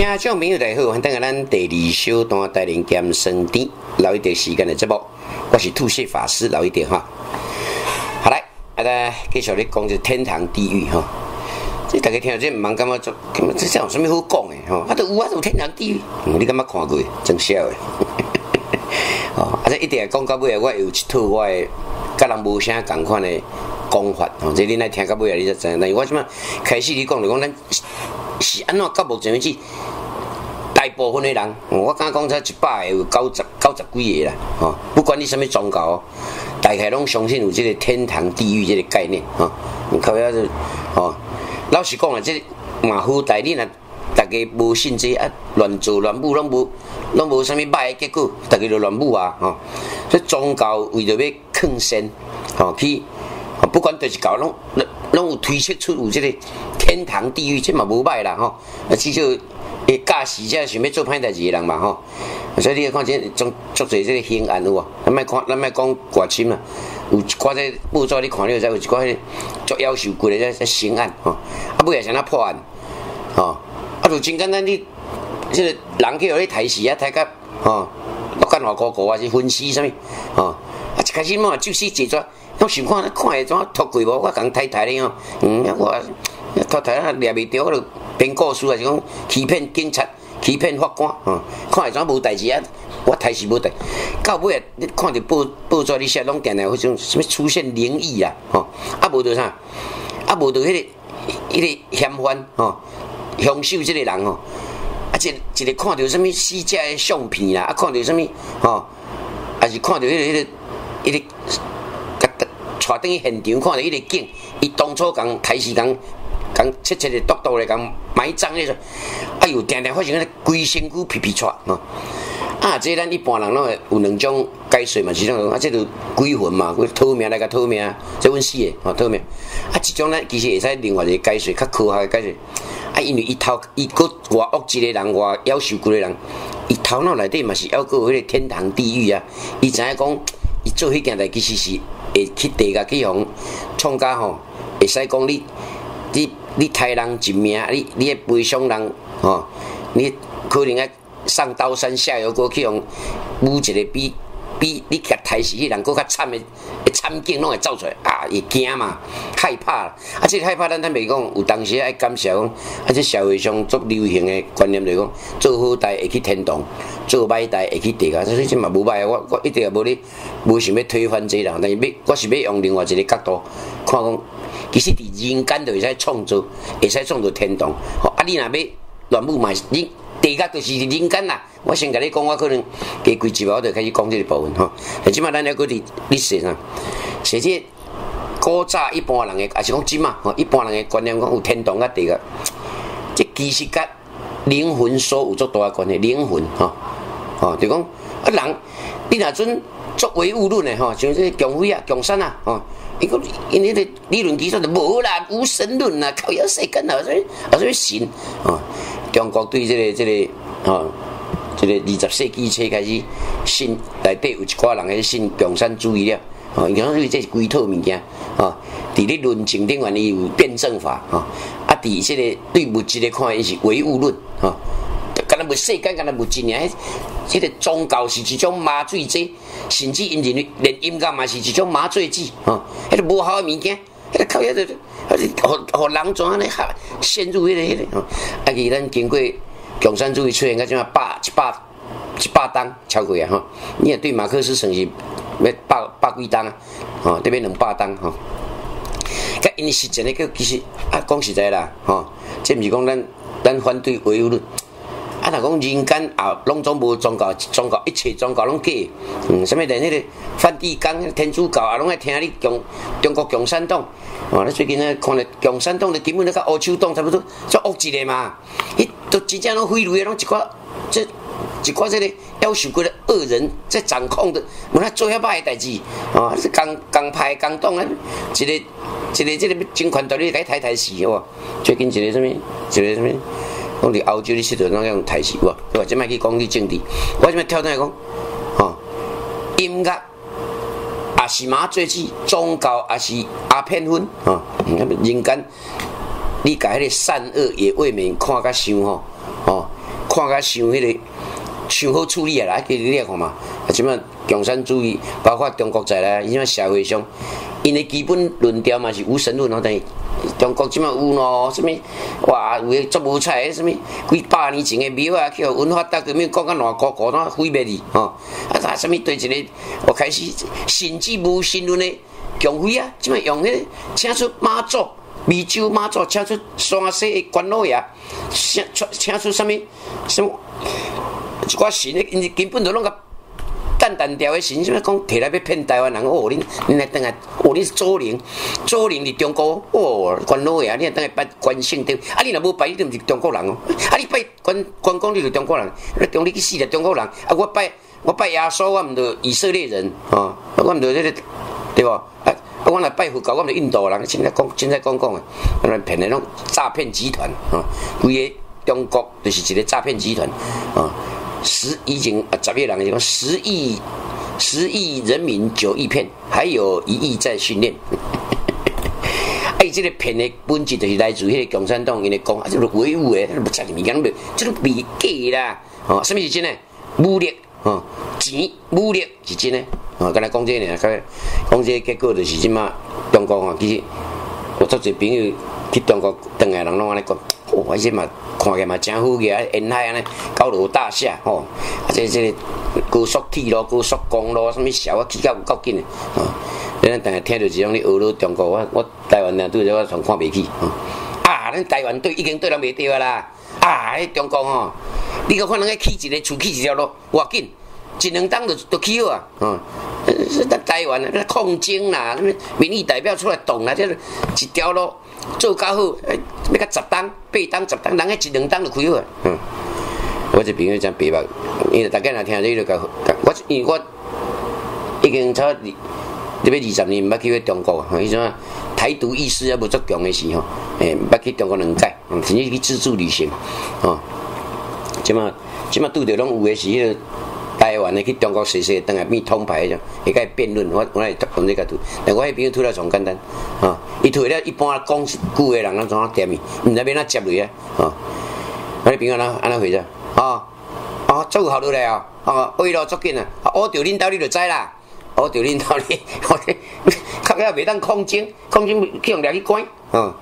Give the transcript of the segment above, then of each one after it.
听众朋友大家好，欢迎来咱第二小段带领减生甜老一点时间的节目，我是吐血法师老一点哈。好来，阿来继续咧讲这天堂地狱哈。这大家听到这唔茫感觉做，这这有啥物好讲的吼？啊，都有啊，有天堂地狱，你感觉看过？真笑的。哦，啊，这一定讲到尾，我有一套我的甲人无啥共款的讲法哦。这你来听到尾啊，你才知。但是我即么开始你讲就讲咱是安怎到目前为止，大部分的人，我敢讲才一百个有九十九十几个啦。哦，不管你什么宗教，大概拢相信有这个天堂地狱这个概念哦。你靠要是哦。老实讲啊，这马虎代理啊，大家无信这啊，乱做乱舞，拢无拢无啥物歹结果，大家就乱舞啊，吼！所以宗教为着要抗先，吼去，不管对是教拢拢有推测出有这个天堂地狱，这嘛无歹啦，吼！啊，至少会驾驶者想要做歹代志的人嘛，吼！所以你看这种做做这个刑案有无？咱莫看，咱莫讲挂深啦。有一寡这步骤你看了才有一寡迄足要求过的这这刑案吼，啊尾也是那破案，吼，啊就真简单你，这个人去互你抬死啊抬甲，吼，我干话高高啊是分析啥物，吼，一开始嘛就是解决，我想看看下怎脱轨无，我讲太太咧吼，嗯，我脱抬啊掠袂着，我就编故事啊是讲欺骗警察。欺骗法官，吼，看会怎无代志啊？我太是无代，到尾啊，你看着报报纸，你写拢定定迄种什物出现灵异啊，吼，啊无着啥，啊无着迄个迄个嫌犯，吼，凶手即个人吼，啊一一个看着什物死者的相片啦，啊看着什物，吼，啊是看着迄个迄个迄个，甲带转去现场看着迄个景，伊当初讲开始讲。讲切切的、笃笃的，讲埋葬那种，哎呦，定定发现个规身躯皮皮喘吼！啊，这咱一般人拢会有两种解说嘛，其中啊，这就鬼魂嘛，佢讨命来个讨命，这阮死的吼，讨命。啊，一种咱，其实会使另外一个解说，较科学的解说。啊，因为伊头伊个外恶一个人，外夭寿过的人，伊头脑内底嘛是还有迄个天堂地狱啊。伊知影讲，做迄件代其实是会去地甲去互创家吼，会使讲你。你你害人一命，你你个悲伤人吼，你可能要上刀山下油锅去用舞一个比比你甲杀死迄人搁较惨的惨景拢会走出来啊！会惊嘛，害怕啊！即害怕咱咱袂讲，有当时爱感谢讲，啊！即社会上足流行的观念就讲，做好代会去天堂，做歹代会去地下，所以即嘛无歹。我我一定也无咧，无想要推翻这人，但是要我是要用另外一个角度看讲。其实伫人间就会使创造，会使创造天堂。吼，啊，你若要乱舞嘛，你地下就是人间啦。我先甲你讲，我可能加几集我就开始讲这个部分吼。但即码咱要搁伫历史上，甚至古早一般人的，也是讲即嘛，吼，一般人的观念讲有天堂甲地下，这其实甲灵魂所有足大的关系。灵魂，吼，吼，就讲啊人，你若准作为物论的吼，像这强辉啊、强山啊，吼。伊讲，因为个理论基础就无啦，无神论啦，靠要世根啊，所以啊，所以信啊，中国对这个这个啊，这个二十世纪初开始信内底有一寡人喺信共产主义了，啊，伊讲因为这是规套物件啊，伫咧论证顶面伊有辩证法啊，啊，伫这个对物质的看伊是唯物论啊。干那物世间，干那无真年，迄个宗教是一种麻醉剂，甚至因人连音乐嘛是一种麻醉剂，吼，迄个无好的物件，迄个靠遐个，互互人怎安尼哈陷入迄个迄个，吼，啊，伊咱经过共产主义出现，个怎啊百一百一百档超过啊，吼，你也对马克思算是要百百几档啊，吼，这边两百档，吼，甲因实际个个其实啊讲实在啦，吼，这毋是讲咱咱反对唯物论。啊！若讲人间啊，拢总无宗教，宗教一切宗教拢假。嗯，什么连迄个梵蒂冈、天主教啊，拢爱听你共中国共产党。哦，你最近呢看了共产党的根本咧，甲欧洲党差不多，做恶一个嘛。伊都真正拢贿赂的，拢一寡这一寡这个要求过的恶人在掌控的，无他做遐歹的代志。哦，是共共派共党啊，一个一个这个政权到底该抬抬死哦。最近一个什么，一个什么。讲伫欧洲你佚佗那样台戏无？对吧？即摆去讲去政治，我即摆跳转来讲，吼，音乐是麻醉剂，宗教也是阿片粉，吼，人间你家迄个善恶也未免看甲伤吼，吼，看甲想迄个，想好处理啊！来，给你来看嘛。啊，即么共产主义，包括中国在内，伊种社会上，因的基本论调嘛是无神论哦。等于中国即么有喏，什么哇，有诶做无菜，什么几百年前诶庙啊，去文化大革命讲甲烂高高，喏毁灭哩吼。啊，啥什么对一个，我开始甚至无神论诶强妃啊，即么用迄请出妈祖。湄洲妈祖请出山西诶关老爷，请请出啥物什么一寡神，因根本就拢个淡淡调的神，什么讲摕来要骗台湾人哦？恁恁来等下哦？恁是祖灵，祖灵伫中国哦，关老爷，你等下拜关圣帝，啊，你若无拜，你就毋是中国人哦。啊，你拜关关公，你就中国人，你中你去死了中国人。啊，我拜我拜耶稣，我毋着以色列人啊，我毋着这个对无？啊。啊，我来拜佛教，我们印度人，现在讲，现在讲讲啊，来骗那种诈骗集团啊，规个中国就是一个诈骗集团啊，十已经啊，十亿人讲十亿十亿人民九亿片，还有一亿在训练。哎，这个片的本质就是来自于共产党因为讲啊，这个威武的，不真的物件，这个未假啦，哦，什么是真的？武力啊，钱武力是真的。啊，跟他讲这个呢，讲这个结果就是即嘛，中国啊，其实我做一朋友去中国，当来人拢安尼讲，哦，这嘛看起嘛真好个，沿海安尼高楼大厦，吼，啊，这这高速铁路、高速公路，什么小啊，起较有够紧的，啊，咱当下听到这种你俄罗中国，我我台湾人对这我全看袂起，吼。啊，咱台湾队已经对人袂对啊啦，啊，迄中国吼，你个看人个起一个厝起一条路，偌紧。一两档就就起好啊，嗯，是咱台湾啊，那抗争啦，什么民意代表出来动啦，这一条路做较好，要个十档、八档、十档，人个一两档就开好啊，嗯。我这朋友真白目，因为大家若听你就讲，我因为我已经差二，你要二十年毋捌去过中国啊，迄种台独意识也无足强的时候，诶，捌去中国两届，甚至去自助旅行，哦，即嘛即嘛拄着拢有诶是迄个。台湾的去中国随随等下变通牌迄种，伊甲伊辩论，我我来同你个图，但我迄朋友推了上简单，啊，伊推了一般讲句诶人，咱怎啊点伊，毋知要哪接落啊，啊，我迄朋友哪安怎回着？啊，啊，做好落来啊，啊，为了捉紧啊，我着领导你就知啦，我着领导你，我这，较尾袂当抗争，抗争去用掠去关，啊，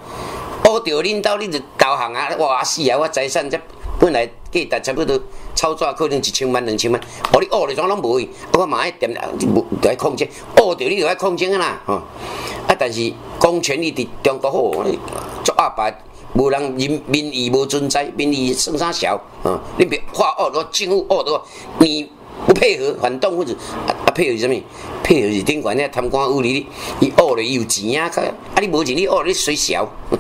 我着领导你就投降啊，哇死啊，我财产这本来计值差不多。操作可能一千万、两千万，哦，你学的种拢无去，我马上点无在控制，学着你就爱控制啊啦，吼！啊，但是公权力伫中国好，做阿爸无人人民意无存在，民意算啥小啊？你别话恶多，政府恶多，你不配合反动分子啊啊配合是啥物？配合是顶管咧贪官污吏，伊恶的有钱啊，啊你无钱，你恶你水小，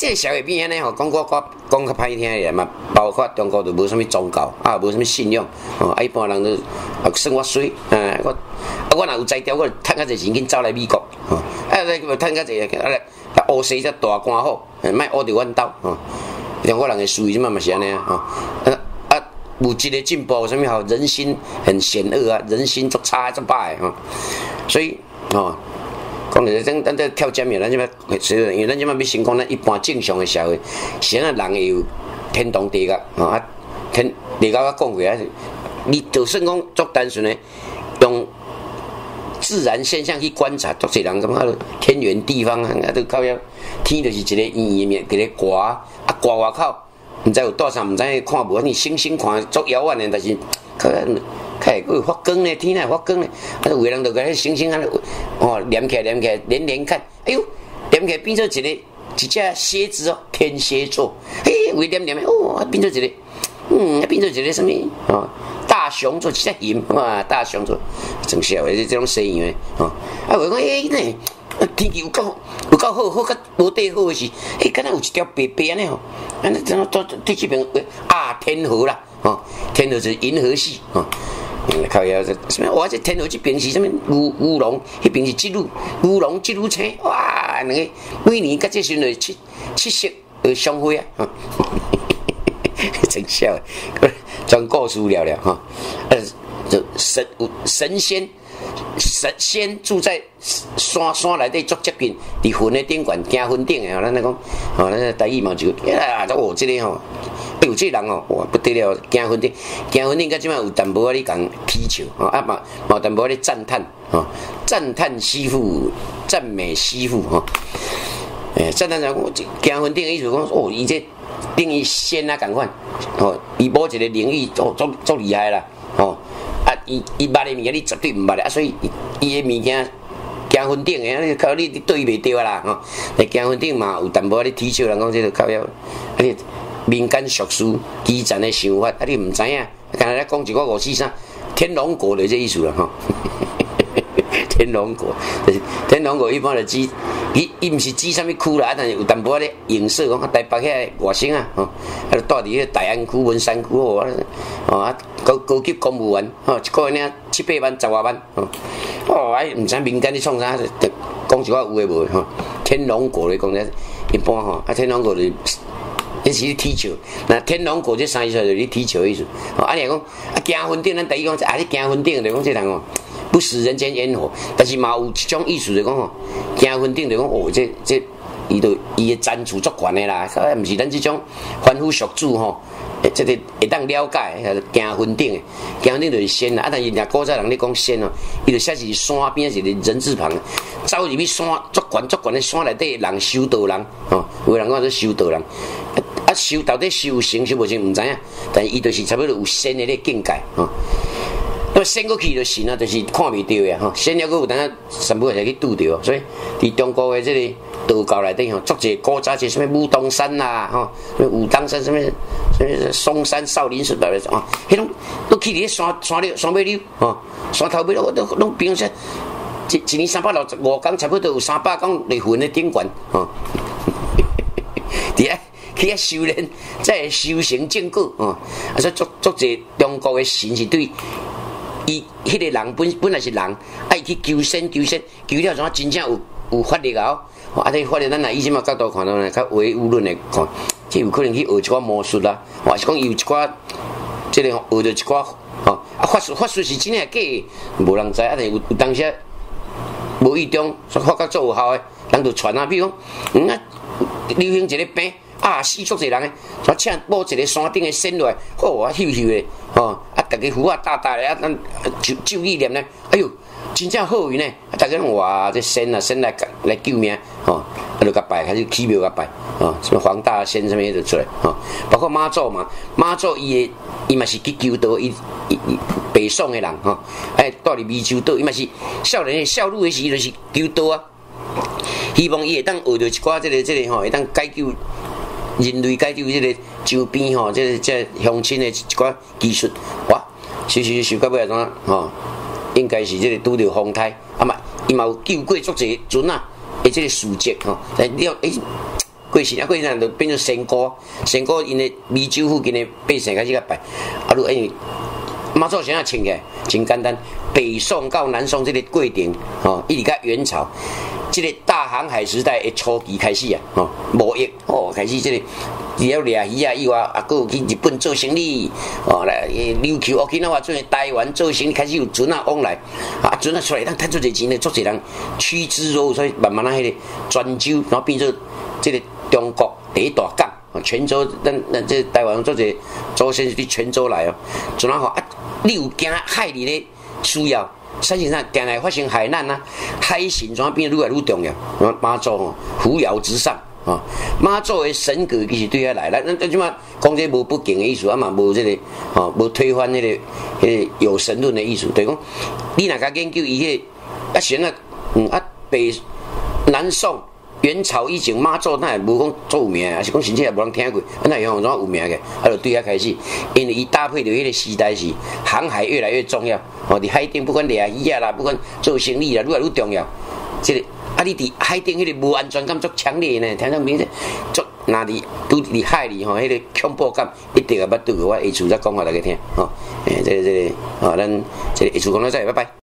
好。这个社会变安尼吼，讲我我讲较歹听诶嘛，包括中国都无啥物宗教，啊，无啥物信仰，哦，一般人都啊生活水，啊，我啊我若有才调，我趁较济钱紧走来美国，哦，啊，来趁较济啊来，啊，乌西则大官好，莫乌着阮兜，哦，中国人诶思维即嘛嘛是安尼啊，吼，啊啊，有一个进步，啥物好，人心很险恶啊，人心足差足歹吼，所以，哦。讲着咱咱在跳江面，咱即摆，因为咱即摆要成功咱一般正常的社会，现在人会有天堂地狱啊，天地狱我讲过啊，你就算讲足单纯的用自然现象去观察，足侪人感觉天圆地方啊，都靠遐天就是一个圆圆面，一个挂啊挂外口，毋知有多少，毋知看无，你星星看足遥远的，但是可能。开会发光呢，天啊发光呢，啊有个人就个星星啊，哦连起来连起来连连看，哎呦连起来变做一个一只蝎子哦，天蝎座，嘿为连连的哦变做一个，嗯变做一个什么哦大熊座，一只熊哇大熊座，真笑诶这种声音诶，哦。啊我讲哎呢天气有够有够好，好甲无地好诶是，哎敢若有一条白白安尼吼，安尼怎么到第几边啊天河啦，哦天河是银河系哦。靠腰这什么？我这天河这边是什么乌乌龙？迄边是吉路乌龙吉路车哇！两个每年甲这时阵七七色呃相会啊！真笑，装故事了了哈！呃，就神神仙神仙住在山山内底足接近，伫云的顶悬，惊云顶的，咱来讲，吼，咱台语嘛就，啊，哦，这个吼，有这人哦，哇，不得了，惊云顶，惊云顶，甲即摆有淡薄仔咧讲踢球，吼，啊嘛，嘛淡薄仔咧赞叹，吼，赞叹师傅，赞美师傅，吼，诶，赞叹讲，惊云顶的意思讲，哦，伊这等于仙啊，共款，吼，伊某一个领域，哦，足足厉害啦，吼。啊，伊伊捌的物件你绝对毋捌的，啊，所以伊的物件惊魂顶的，啊，靠你对袂着啦，吼。你惊魂顶嘛有淡薄仔咧踢球，人讲这个靠了，啊，你民间俗事基层的想法，啊，你毋知影，刚才讲一个五四三天龙果的这意思了，吼。天龙国，天龙果一般的指，伊伊毋是指啥物区啦，但是有淡薄仔咧影射讲台北遐外省啊，吼，啊，住伫迄大安区、文山区哦，啊，高高级公务员，吼，一个月领七八万、十外万，吼，哦，哎，毋知民间咧创啥，讲一寡有诶无吼，天龙果咧讲咧，一般吼，啊，天龙国咧，迄是踢球，那天龙国这三字出就是踢球意思，哦，啊，你讲啊，惊魂顶，咱第一讲啊，你惊魂顶，就讲这人哦。不食人间烟火，但是嘛有一种意思就讲吼，惊魂顶就讲哦，这这伊都伊的赞助足悬的啦，啊毋是咱这种凡夫俗子吼，这个会当了解，惊魂顶的，惊魂顶就是仙啦。啊，但是人古早人咧讲仙哦，伊就写是山边一个人字旁，走入去山足悬足悬的山内底，人修道人吼，有人讲做修道人，啊修到底修行修无成毋知影，但是伊就是差不多有仙的咧境界吼。那升过去就行了，就是看袂到呀，吼！升了过有等下全部才去拄着，所以伫中国的这个道教内底吼，作者古早些什么武当山呐，吼，武当山什么什么嵩山少林寺来着啊，迄种都去伫山山里山尾了，吼，山头尾了都拢变说一一年三百六十五天，差不多有三百天来混的顶悬，吼，去遐修炼，再修行正果，吼，啊说作作者中国的神是对。伊迄个人本本来是人，爱去求生求仙，求了怎真正有有法力哦。啊，这法力咱来以前嘛角度看到呢，较唯物论来看，即有可能去学一寡魔术啦，或是讲有一寡，即个学着一寡，吼啊法术法术是真诶假，无人知啊。但有有当时无意中煞发觉做有效诶，人就传啊，比如讲，嗯啊，流行一个病。啊，死足侪人诶！我请某一个山顶诶仙落来，好啊，秀秀诶，吼啊，逐个符啊大大诶啊，咱就就意念咧，哎哟，真正好运呢！啊，逐个哇，这仙啊仙来来救命，吼，啊，就甲拜，开始起庙甲拜，吼，什么黄大仙什么就出来，吼，包括妈祖嘛，妈祖伊诶，伊嘛是去求道，伊伊伊北宋诶人，吼，哎，到伫湄洲岛，伊嘛是少年诶少女诶时就是求道啊，希望伊会当学着一寡即个即个吼，会当解救。人类解救这个周边吼，这这乡亲的一寡技术，哇，其实想到尾怎啊？吼，应该是这个拄着风台，啊嘛，伊嘛有救过足侪船啊，诶，这个事迹吼，但了诶，过时啊过时就变成仙姑，仙姑因为湄洲附近的百姓开始甲拜，啊，如诶，妈祖想要请个，真简单，北宋到南宋这个过程，吼，一直到元朝。这个航海时代的初期开始啊，吼，贸易哦，开始这个除了掠鱼啊以外，啊，搁有去日本做生意，哦，来琉球、哦，去那话做台湾做生意，开始有船啊往来，啊，船啊出来，咱赚出侪钱呢，做侪人趋之若鹜，所以慢慢啊，迄个泉州，然后变做这个中国第一大港，泉州，咱咱这台湾做者祖先是伫泉州来哦，船啊啊，你有惊海里的需要？实际上，定来发生海难啊，海神怎变越来越重要？妈祖哦，扶摇直上啊！妈祖的神格其实对他来，咱咱即嘛讲这无不敬的意思啊嘛，无这个哦，无推翻那个迄个有神论的意思。对讲，你哪个研究伊个啊？神啊，嗯啊，北南宋。元朝以前妈祖那也无讲做有名，还是讲甚至也无人听过，那样怎有名嘅？啊，就对遐开始，因为伊搭配着迄个时代是航海越来越重要，哦，伫海顶不管掠鱼啊啦，不管做生意啦，愈来愈重要。即个啊，你伫海顶迄个无安全感足强烈呢，听到名字足哪里拄伫海里吼，迄个恐怖感一定要捌拄个，我下次再讲互大家听，吼，诶，这个这个，哦，咱这个下次讲到再，拜拜。